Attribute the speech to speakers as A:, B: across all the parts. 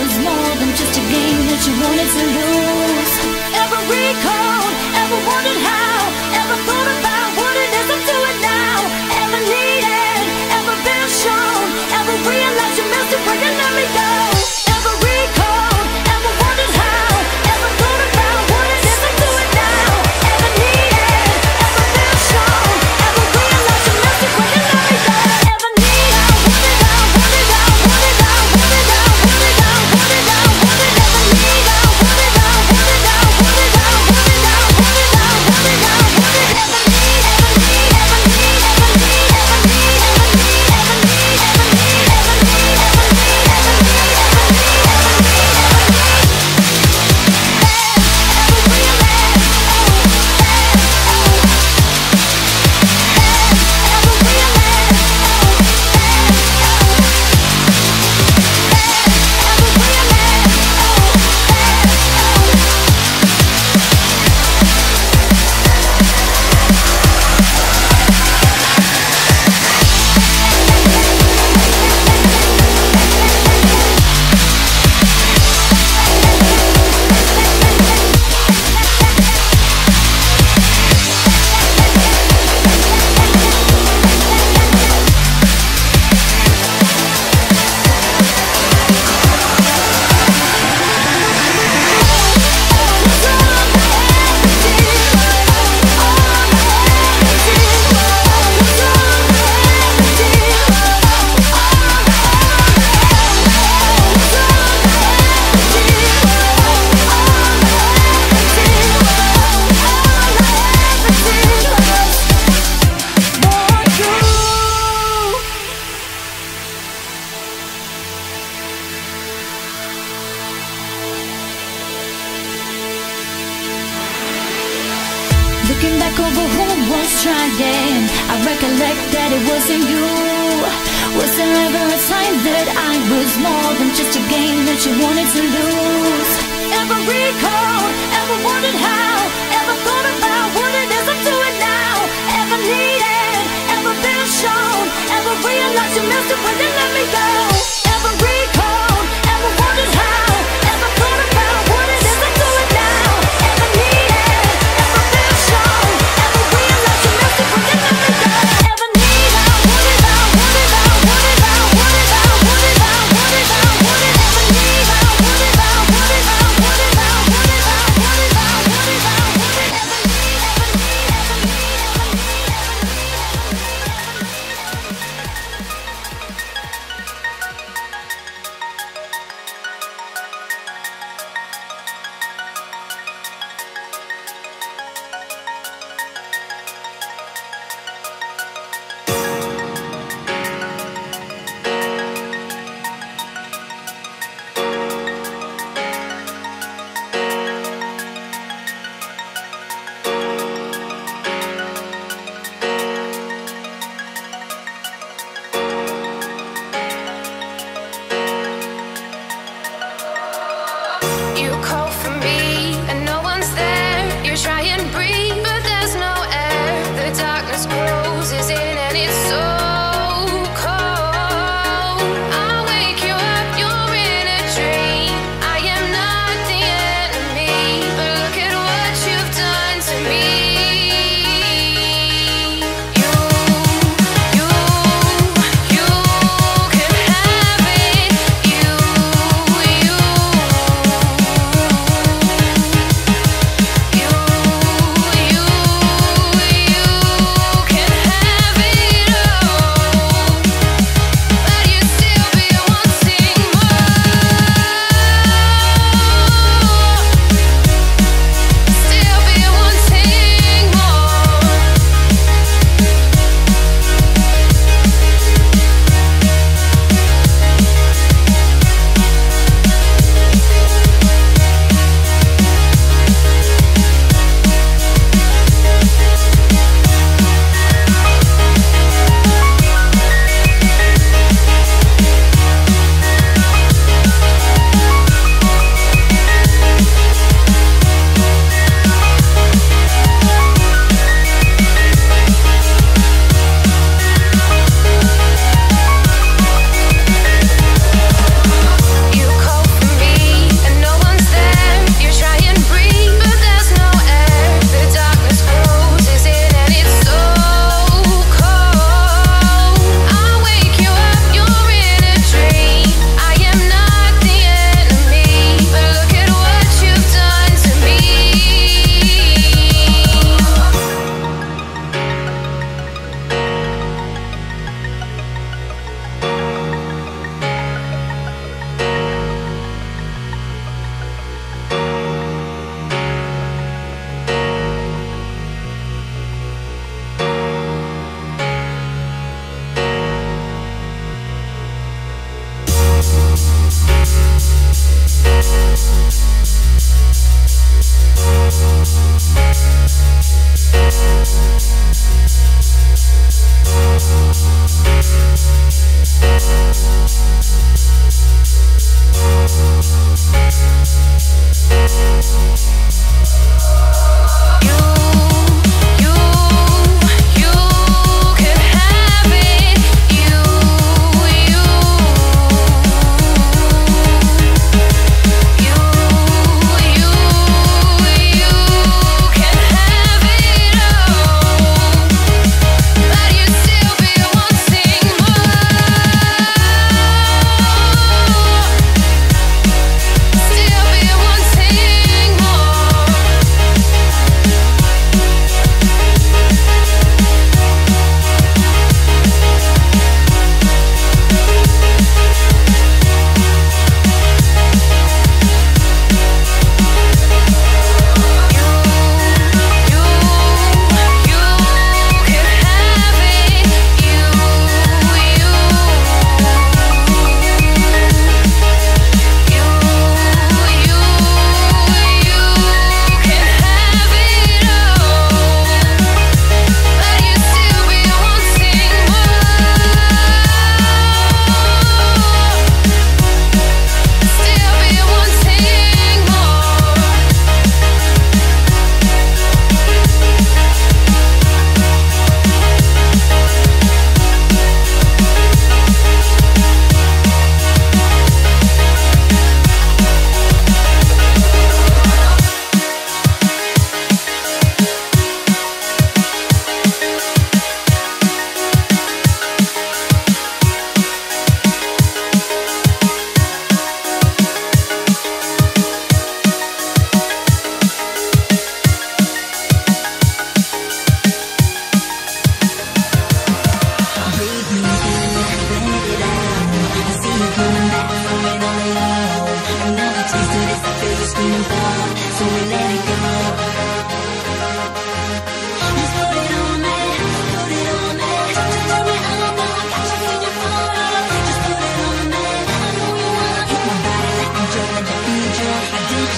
A: was more than just a game that you
B: wanted to lose. Ever recalled, ever wondered how, ever thought about. who was trying. I recollect that it wasn't you. Was there ever a time that I was more than just a game that you wanted to lose? Ever recall, ever wondered how Ever thought about what it is I'm doing now? Ever needed, ever been shown Ever realized you missed it when you let me go?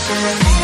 C: Addiction.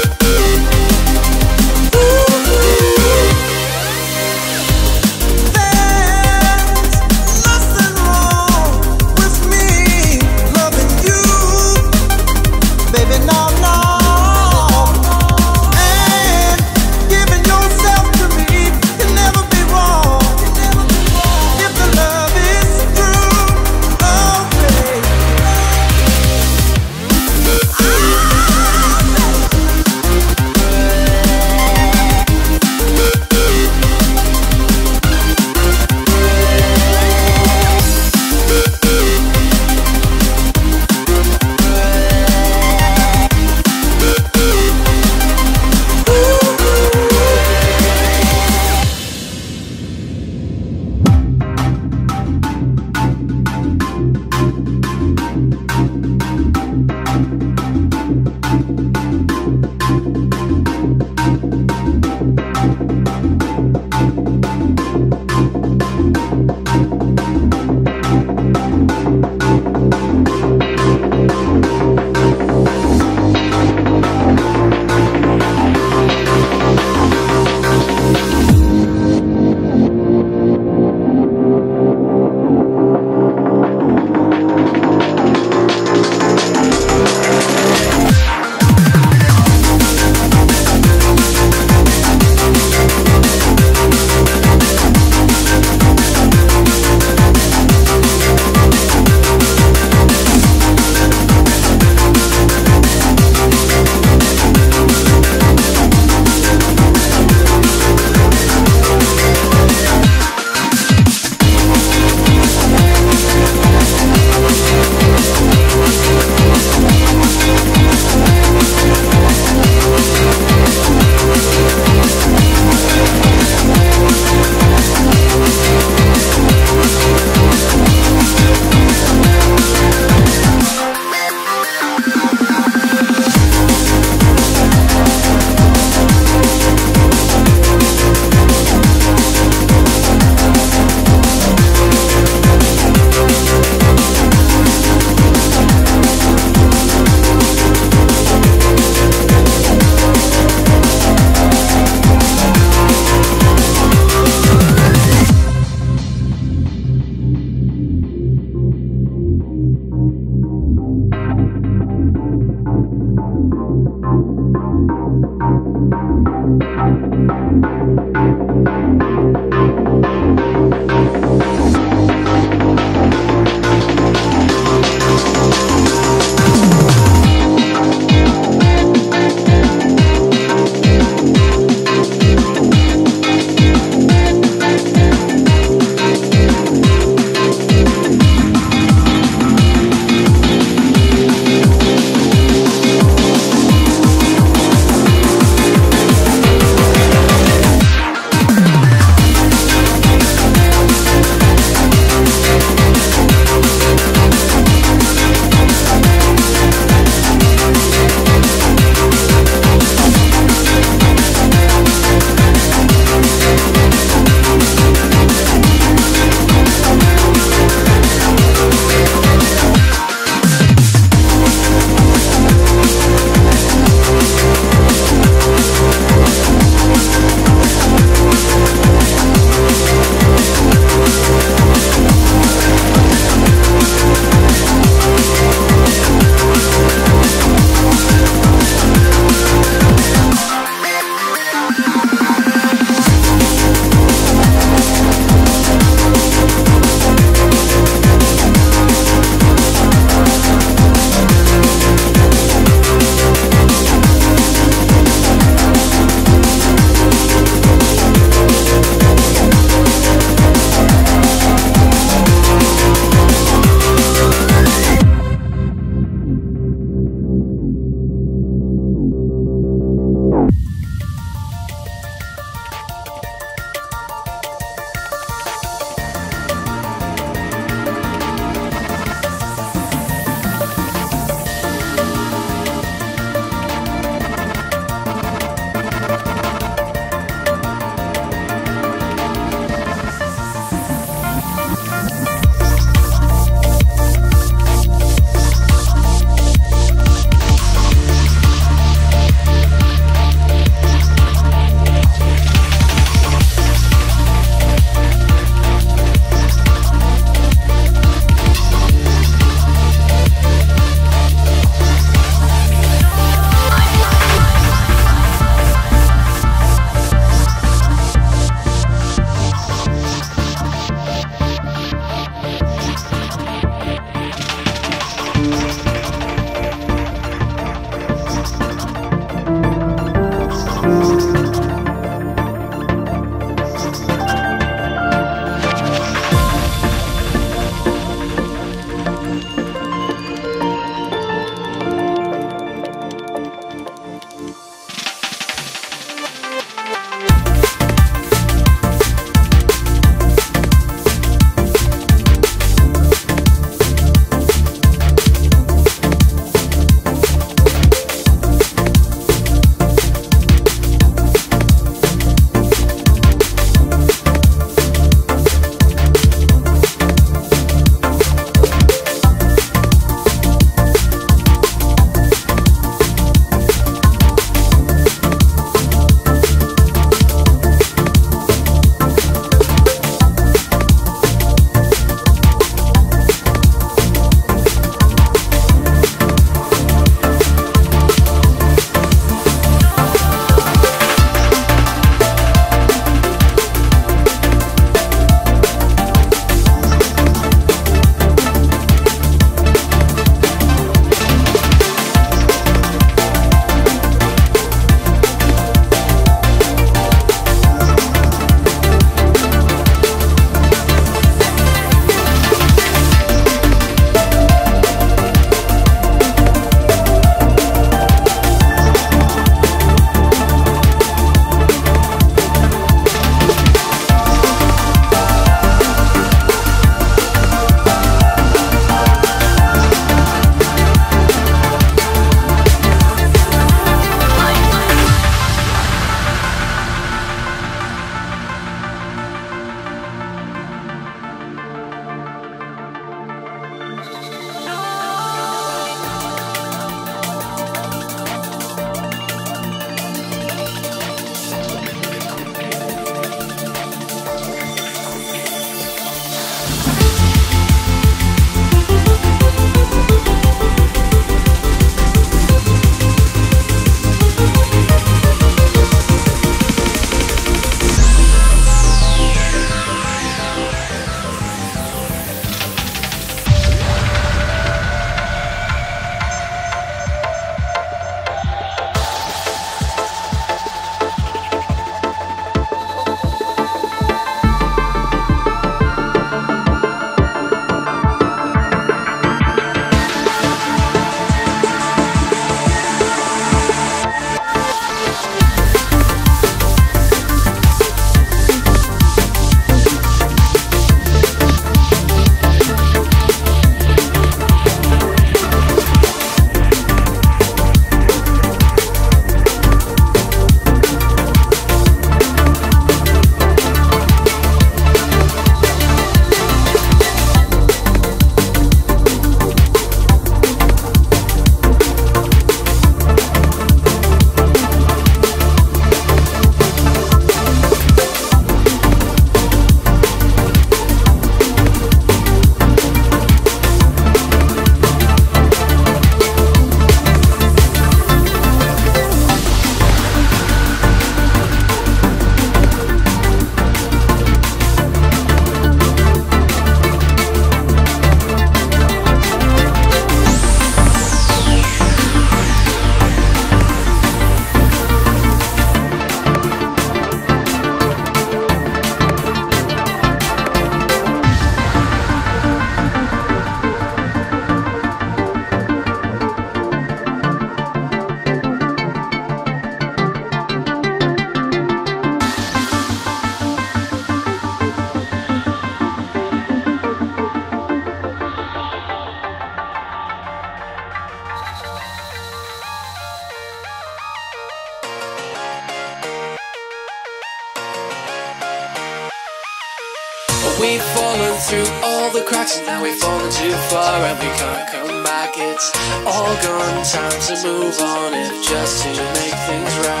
D: cracks and now we've fallen too far and we can't come back. It's all gone, time to move on if just to make things right.